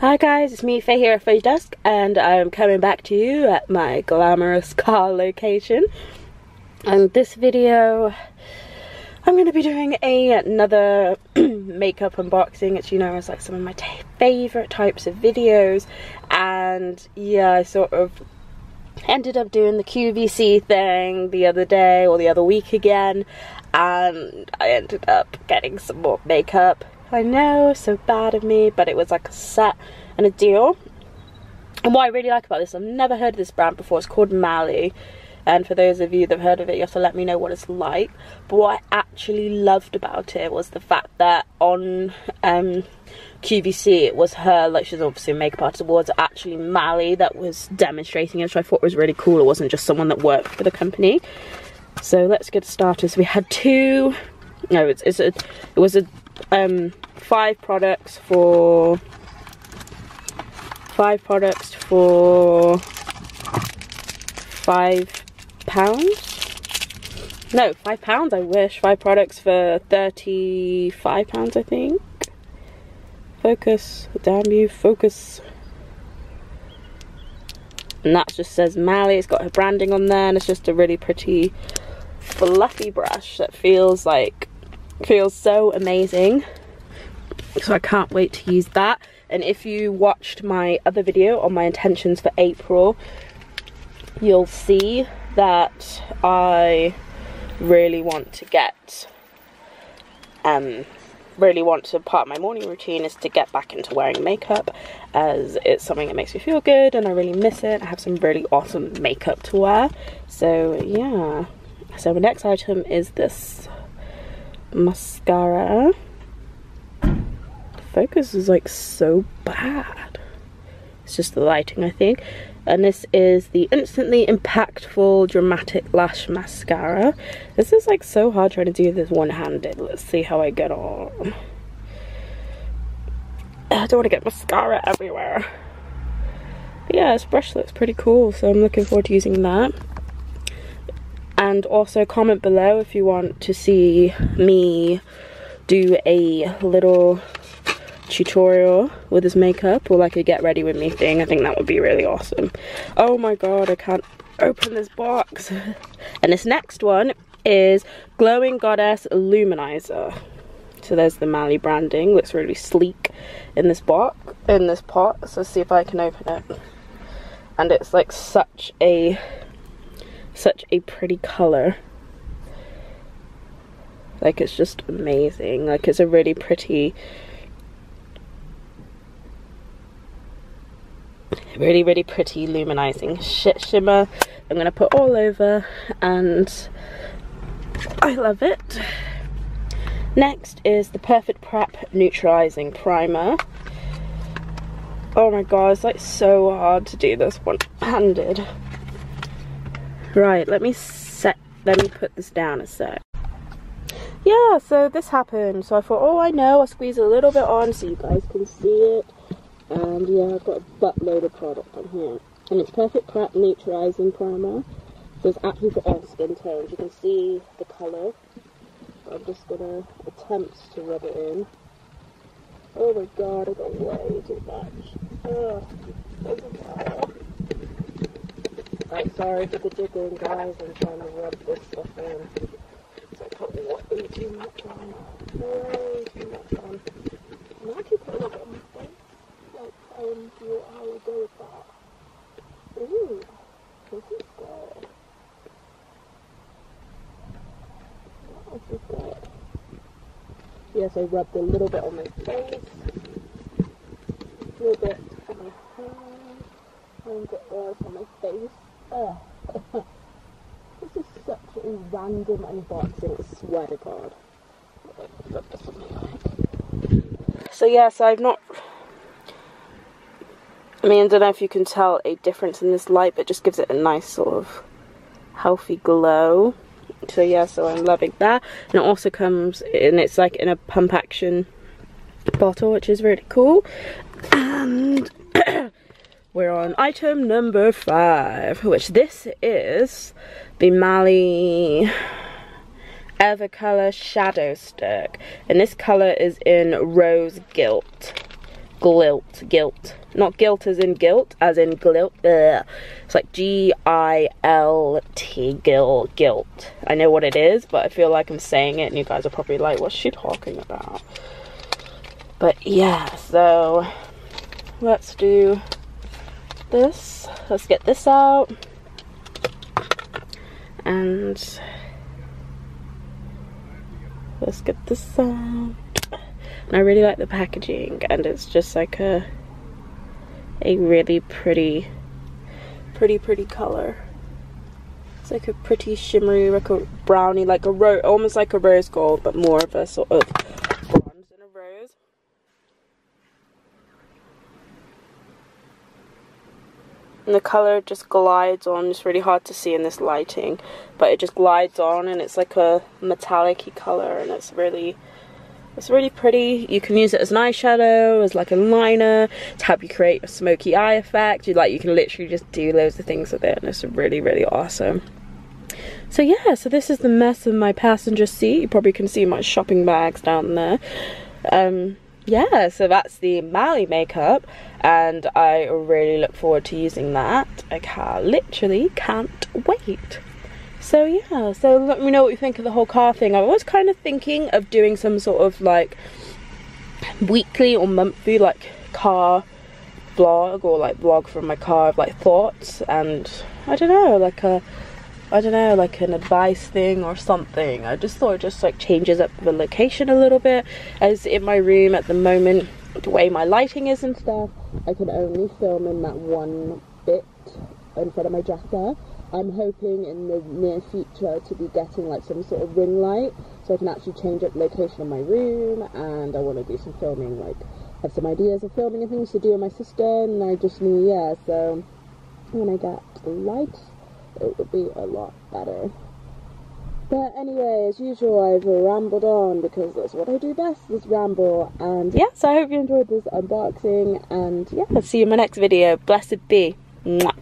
Hi guys, it's me Faye here at Faedusk and I'm coming back to you at my glamorous car location. And this video, I'm going to be doing a, another makeup unboxing. It's, you know, it's like some of my favourite types of videos. And yeah, I sort of ended up doing the QVC thing the other day or the other week again. And I ended up getting some more makeup I know, so bad of me, but it was like a set and a deal. And what I really like about this, I've never heard of this brand before, it's called Mally. And for those of you that have heard of it, you have to let me know what it's like. But what I actually loved about it was the fact that on um, QVC, it was her, like she's obviously a makeup artist, was actually Mally that was demonstrating it, which I thought was really cool. It wasn't just someone that worked for the company. So let's get started. So we had two, no, it's, it's a, it was a um, five products for five products for five pounds? No five pounds I wish. Five products for 35 pounds I think. Focus damn you focus. And that just says Mally it's got her branding on there and it's just a really pretty fluffy brush that feels like feels so amazing. So I can't wait to use that. And if you watched my other video on my intentions for April you'll see that I really want to get um really want to part of my morning routine is to get back into wearing makeup as it's something that makes me feel good and I really miss it. I have some really awesome makeup to wear. So yeah. So the next item is this mascara. The focus is like so bad. It's just the lighting, I think. And this is the Instantly Impactful Dramatic Lash Mascara. This is like so hard trying to do this one-handed. Let's see how I get on. I don't want to get mascara everywhere. But yeah, this brush looks pretty cool, so I'm looking forward to using that and also comment below if you want to see me do a little tutorial with his makeup or like a get ready with me thing. I think that would be really awesome. Oh my god, I can't open this box. and this next one is Glowing Goddess Luminizer. So there's the Mally branding, looks really sleek in this box, in this pot. So see if I can open it. And it's like such a such a pretty color. Like it's just amazing. Like it's a really pretty really really pretty luminizing shit shimmer I'm gonna put all over and I love it next is the perfect prep neutralizing primer oh my god it's like so hard to do this one handed Right, let me set, let me put this down a sec. Yeah, so this happened. So I thought, oh, I know, I'll squeeze a little bit on so you guys can see it. And yeah, I've got a buttload of product on here. And it's Perfect Prep Neutralizing Primer. So it's actually for all skin tones. You can see the colour. I'm just gonna attempt to rub it in. Oh my god, I got way too much. I'm sorry for the jiggling, guys. I'm trying to rub this stuff in. So I put way too much on. Way too much on. I'm actually putting it on my face. Like, um, see how we go with that. Ooh, this is good. Wow, this is good. Yes, I rubbed a little bit on my face. A little bit on my hands. And a bit on my face. Oh. this is such a random unboxing, swear to God. So yeah, so I've not... I mean, I don't know if you can tell a difference in this light, but just gives it a nice sort of healthy glow. So yeah, so I'm loving that. And it also comes, and it's like in a pump action bottle, which is really cool. And we're on item number five, which this is the Mally Evercolor Shadow Stick. And this color is in Rose Gilt. Glilt, Gilt. Not guilt as in guilt, as in glilt. Ugh. It's like G I L T, Gil, Gilt. I know what it is, but I feel like I'm saying it and you guys are probably like, what's she talking about? But yeah, so let's do this. Let's get this out. And let's get this out. And I really like the packaging and it's just like a a really pretty pretty pretty color. It's like a pretty shimmery like a brownie like a rose almost like a rose gold but more of a sort of and the color just glides on. It's really hard to see in this lighting but it just glides on and it's like a metallic color and it's really it's really pretty. You can use it as an eyeshadow as like a liner to help you create a smoky eye effect. You like you can literally just do loads of things with it and it's really really awesome. So yeah so this is the mess of my passenger seat. You probably can see my shopping bags down there. Um yeah, so that's the Mally makeup and I really look forward to using that. I can literally can't wait. So yeah, so let me know what you think of the whole car thing. I was kind of thinking of doing some sort of like weekly or monthly like car vlog or like vlog from my car of like thoughts and I don't know like a I don't know, like an advice thing or something. I just thought it just like changes up the location a little bit. As in my room at the moment, the way my lighting is and stuff, I can only film in that one bit in front of my dresser. I'm hoping in the near future to be getting like some sort of ring light so I can actually change up the location of my room and I want to do some filming like have some ideas of filming and things to do with my sister and I just knew yeah so when I get the light it would be a lot better. But anyway, as usual, I've rambled on because that's what I do best, is ramble. And yeah, so I hope you enjoyed this unboxing. And yeah, I'll see you in my next video. Blessed be. Mwah.